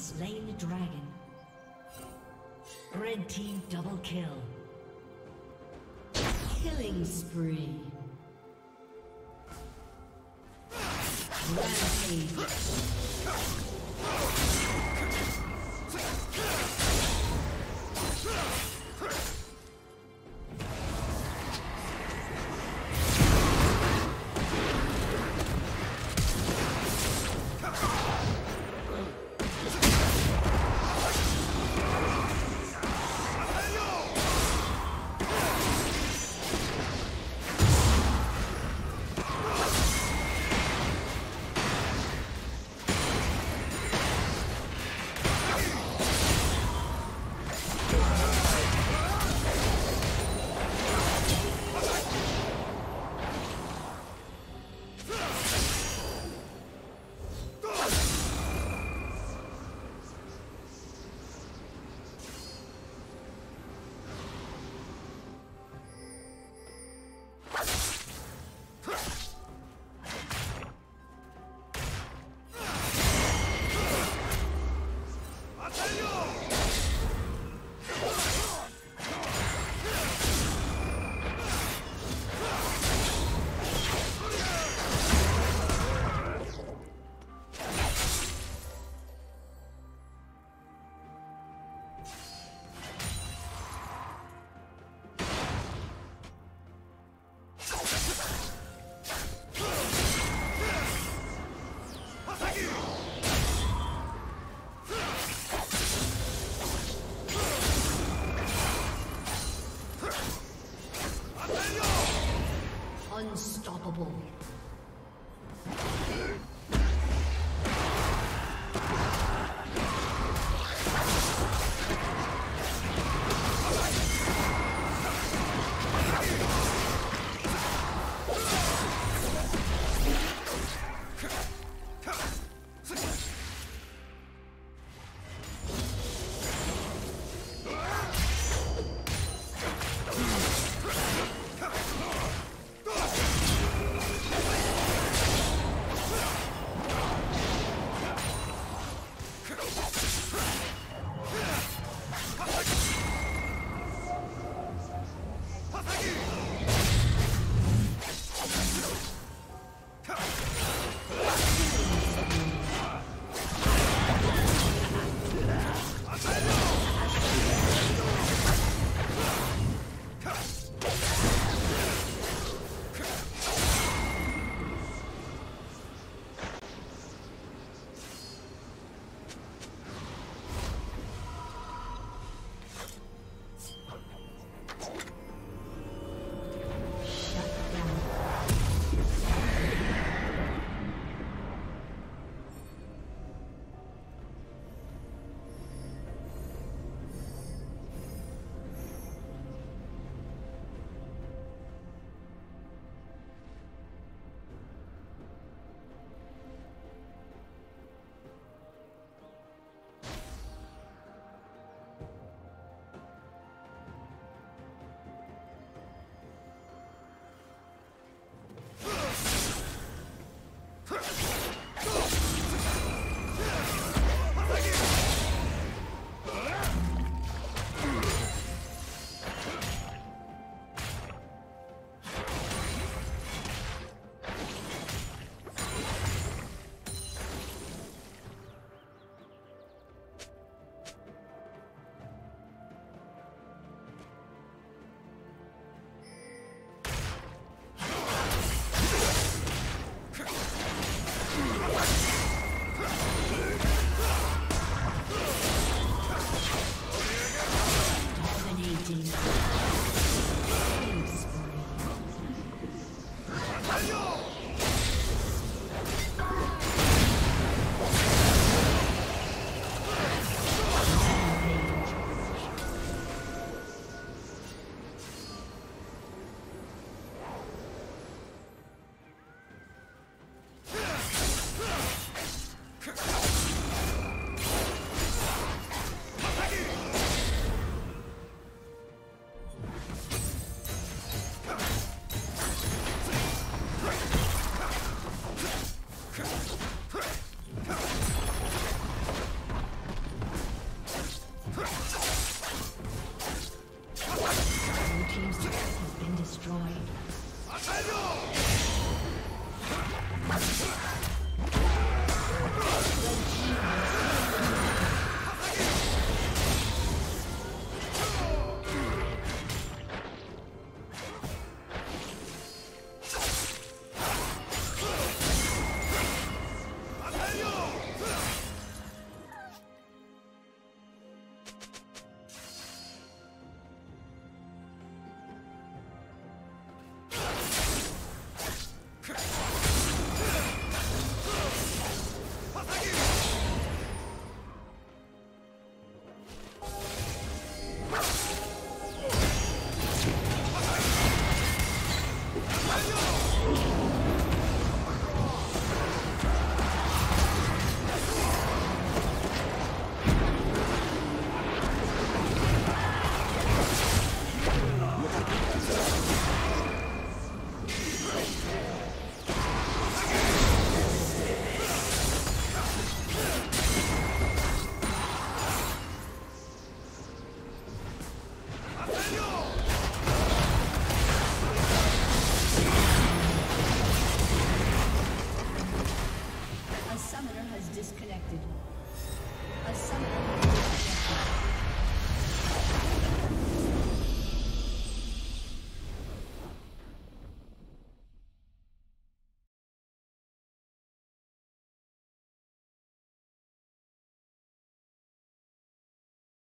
slain the dragon. Red team double kill. Killing spree. Rampage. Unstoppable.